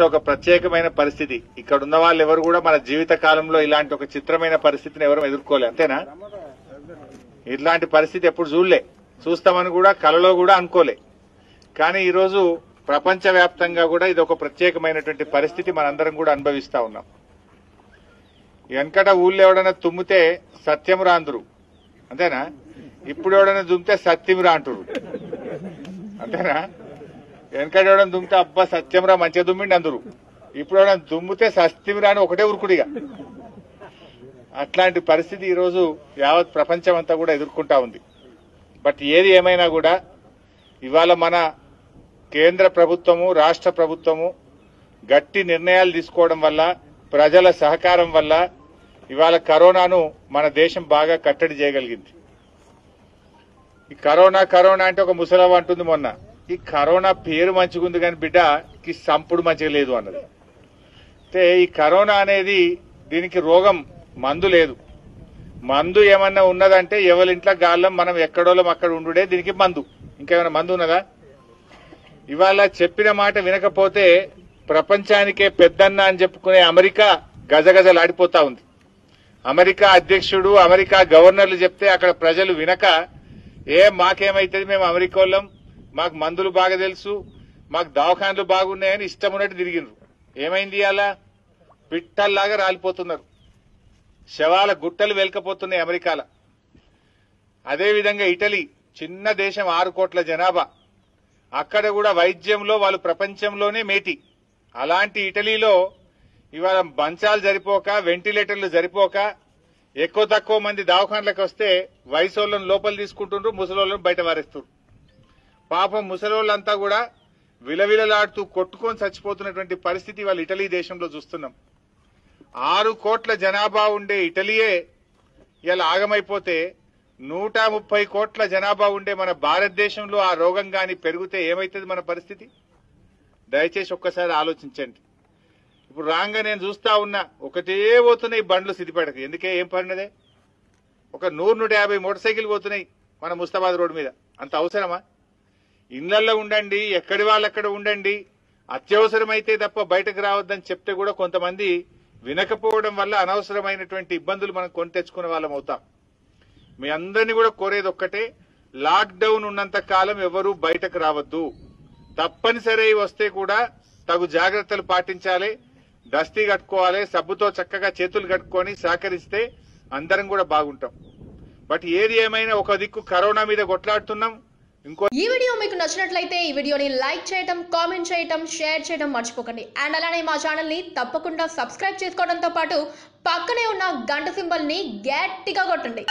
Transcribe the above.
రాష్ట్రం ఒక ప్రత్యేకమైన పరిస్థితి. ఇక్కడ ఉన్న వాళ్ళు ఎవరు కూడా మన జీవిత కాలంలో ఇలాంటి ఒక చిత్రమైన పరిస్థితిని ఎవరు ఎదుర్కోలే అంతేనా? ఇట్లాంటి పరిస్థితి ఎప్పుడు చూడలే. చూస్తామని కూడా కలలో కూడా అనుకోలే. కానీ ఈరోజు ప్రపంచవ్యాప్తంగా కూడా ఇది ఒక ప్రత్యేకమైనటువంటి పరిస్థితి మనందరం కూడా అనుభవిస్తా ఉన్నాం. వెనకట ఊళ్ళో ఎవడైనా తుమ్మితే సత్యం రాందురు. అంతేనా? ఇప్పుడు ఎవడైనా దుమ్మితే సత్యం రాంటురు. అంతేనా? వెనకట దుమ్మితే అబ్బా సత్యంరా మంచిగా దుమ్మిండి అందరు. ఇప్పుడు ఎవడని దుమ్మితే సత్యంరా అని ఒకటే ఉరుకుడిగా అట్లాంటి పరిస్థితి ఈరోజు యావత్ ప్రపంచం అంతా కూడా ఎదుర్కొంటా ఉంది. బట్ ఏది ఏమైనా కూడా ఇవాళ మన కేంద్ర ప్రభుత్వము రాష్ట్ర ప్రభుత్వము గట్టి నిర్ణయాలు తీసుకోవడం వల్ల ప్రజల సహకారం వల్ల ఇవాళ కరోనాను మన దేశం బాగా కట్టడి చేయగలిగింది. ఈ కరోనా కరోనా అంటే ఒక ముసలవ అంటుంది మొన్న. ఈ కరోనా పేరు మంచిగుంది కానీ బిడ్డ ఈ సంపుడు మంచిగా లేదు అన్నది. అంటే ఈ కరోనా అనేది దీనికి రోగం మందు లేదు. మందు ఏమన్నా ఉన్నదంటే ఎవరింట్లో గాళ్ళం మనం ఎక్కడోళ్ళం అక్కడ ఉండుడే దీనికి మందు. ఇంకేమైనా మందు ఉన్నదా? ఇవాళ చెప్పిన మాట వినకపోతే ప్రపంచానికే పెద్దన్న అని చెప్పుకునే అమెరికా గజగజలాడిపోతా ఉంది. అమెరికా అధ్యక్షుడు అమెరికా గవర్నర్లు చెప్తే అక్కడ ప్రజలు వినక ఏ మాకేమైతుంది? మేము అమెరికా వాళ్ళం మాకు మందులు బాగా తెలుసు మాకు దవాఖాన్లు బాగున్నాయని ఇష్టం ఉన్నట్టు తిరిగినరు. ఏమైంది అలా పిట్టల్లాగా రాలిపోతున్నారు. శవాల గుట్టలు వెలకపోతున్నాయి అమెరికాల. అదేవిధంగా ఇటలీ చిన్న దేశం ఆరు కోట్ల జనాభా. అక్కడ కూడా వైద్యంలో వాళ్ళు ప్రపంచంలోనే మేటి. అలాంటి ఇటలీలో ఇవాళ మంచాలు సరిపోక వెంటిలేటర్లు సరిపోక ఎక్కువ తక్కువ మంది దవాఖాన్లకు వస్తే వయసోళ్ళని లోపల తీసుకుంటుండ్రు ముసలోళ్ళను బయట వారేస్తారు పాపం ముసలోళ్ళంతా కూడా విలవిలలాడుతూ కొట్టుకొని చచ్చిపోతున్నటువంటి పరిస్థితి వాళ్ళు ఇటలీ దేశంలో చూస్తున్నాం. ఆరు కోట్ల జనాభా ఉండే ఇటలీయే ఇలా ఆగమైపోతే నూట ముప్పై కోట్ల జనాభా ఉండే మన భారతదేశంలో ఆ రోగం కానీ పెరిగితే ఏమైతుంది మన పరిస్థితి? దయచేసి ఒక్కసారి ఆలోచించండి. ఇప్పుడు రాంగా నేను చూస్తా ఉన్నా ఒకటే పోతున్నాయి బండ్లు సిద్ధిపేటకు ఎందుకే? ఏం పడినదే ఒక నూరు నూట యాభై మోటార్ సైకిల్ పోతున్నాయి మన ముస్తాబాద్ రోడ్డు మీద. అంత అవసరమా? ఇళ్ళలో ఉండండి ఎక్కడి వాళ్ళక్కడ ఉండండి. అత్యవసరమైతే తప్ప బయటకు రావద్దని చెప్తే కూడా కొంతమంది వినకపోవడం వల్ల అనవసరమైనటువంటి ఇబ్బందులు మనం కొని తెచ్చుకునే వాళ్ళం అవుతాం. మీ అందరినీ కూడా కోరేది ఒక్కటే లాక్డౌన్ ఉన్నంత కాలం ఎవరూ బయటకు రావద్దు. తప్పనిసరి వస్తే కూడా తగు జాగ్రత్తలు పాటించాలి దస్తీ కట్టుకోవాలి సబ్బుతో చక్కగా చేతులు కట్టుకొని సహకరిస్తే అందరం కూడా బాగుంటాం. బట్ ఏది ఏమైనా ఒక దిక్కు కరోనా మీద కొట్లాడుతున్నాం ఇంకో ఈ వీడియో మీకు నచ్చినట్లయితే ఈ వీడియోని లైక్ చేయటం కామెంట్ చేయటం షేర్ చేయడం మర్చిపోకండి. అండ్ అలానే మా ఛానల్ని తప్పకుండా సబ్స్క్రైబ్ చేసుకోవడంతో పాటు పక్కనే ఉన్న గంట సింబల్ని గట్టిగా కొట్టండి.